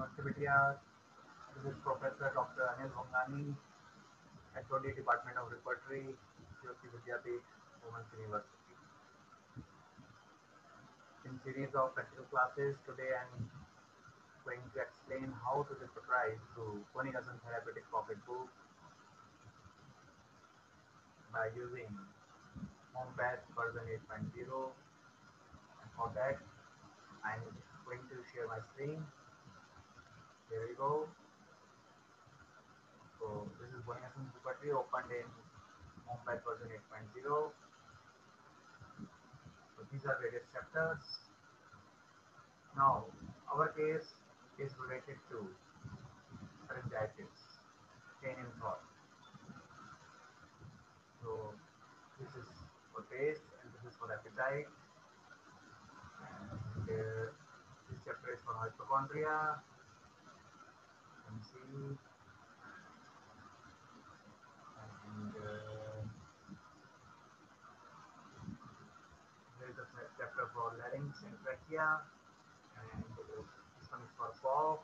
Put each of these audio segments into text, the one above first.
Tibetia, this is Professor Dr. Anil Vangani, HOD Department of Repertory, University Vidyapit, Women's University. In series of practical classes, today I'm going to explain how to repertorize through Boenninghausen Therapeutic Pocketbook by using Hompath version 8.0 and for that I'm going to share my screen here we go. So this is Boenninghausen Repertory opened in Hompath version 8.0. So these are various chapters. Now our case is related to pharyngitis, pain in throat. So this is for taste and this is for appetite. And uh, this chapter is for hypochondria. And there is a chapter for larynx and. And this one is for.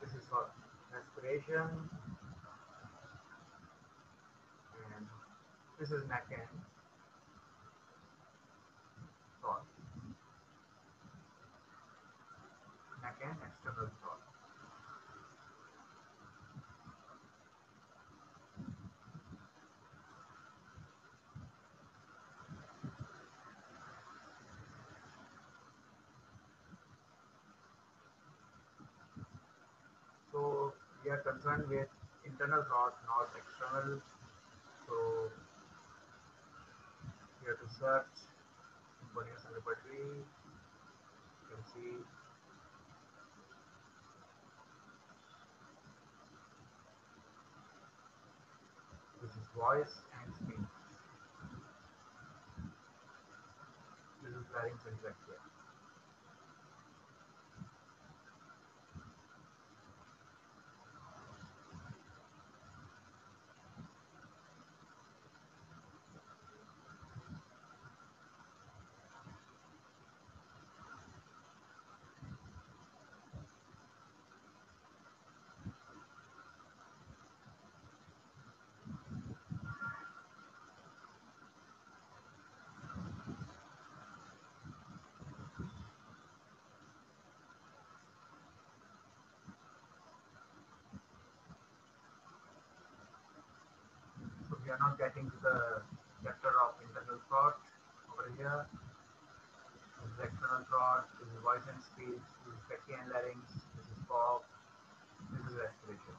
This is for. And this is neck and throat. Neck and external throat. So we are concerned with internal throat, not external. So have to search information repertory. You can see this is voice and speech. This is larynx and trachea. We are not getting to the chapter of internal throat over here. This is external throat, this is voice and speech, this is trachea and larynx, this is cough, this is respiration.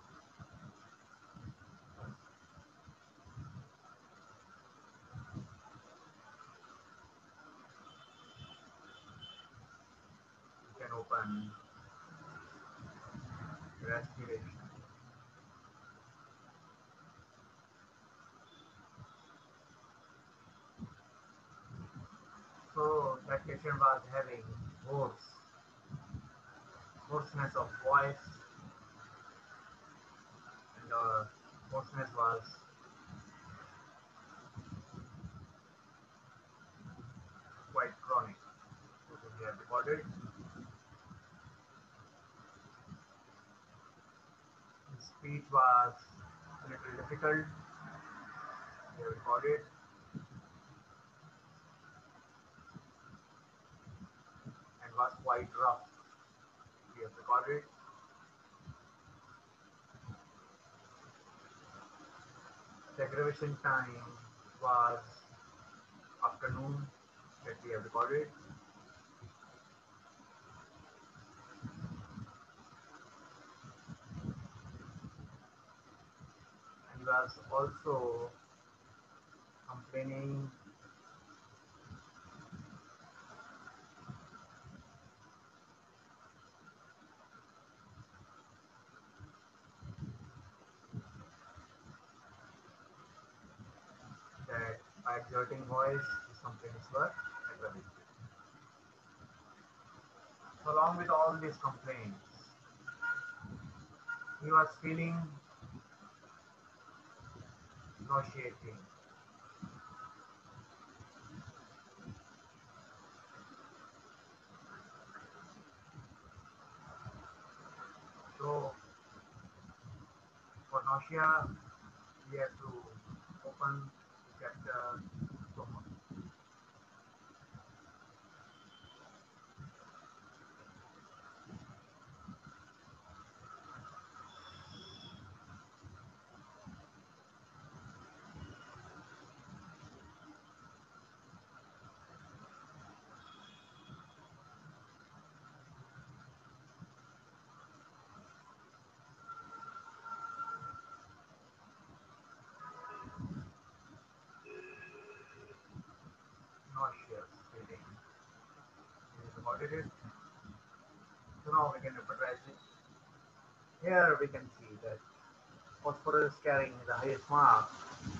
You can open respiration. So that patient was having hoarse, hoarseness of voice, and uh, hoarseness was quite chronic. So we have recorded. The speech was a little difficult. We have recorded. Quite rough. We have recorded. The aggravation time was afternoon that we have recorded. And was also complaining exerting voice something work. So along with all these complaints, he was feeling nauseating. So for nausea, we have to open the chapter stomach. Nauseous feeling. This is what it is. So now we can advertise it. Here we can see that phosphorus is carrying the highest mark,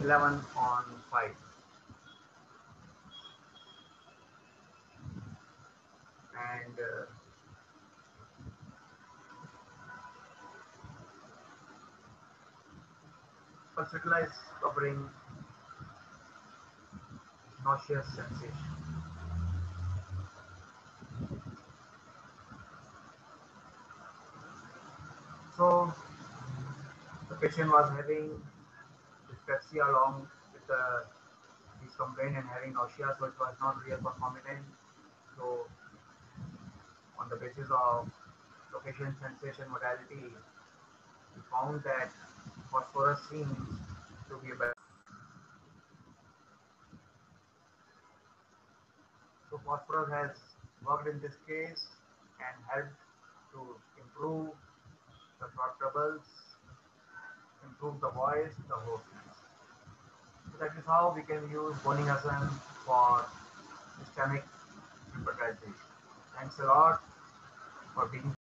11 on 5. And uh, pulsatilla is covering nauseous sensation. So the patient was having dyspepsia along with the his complaint and having nausea, so it was not real concomitant. So on the basis of location, sensation, modality, we found that phosphorus seems to be a better. Phosphorus has worked in this case and helped to improve the throat troubles, improve the voice, the hoarseness. So that is how we can use Boenninghausen for systemic hepatization. Thanks a lot for being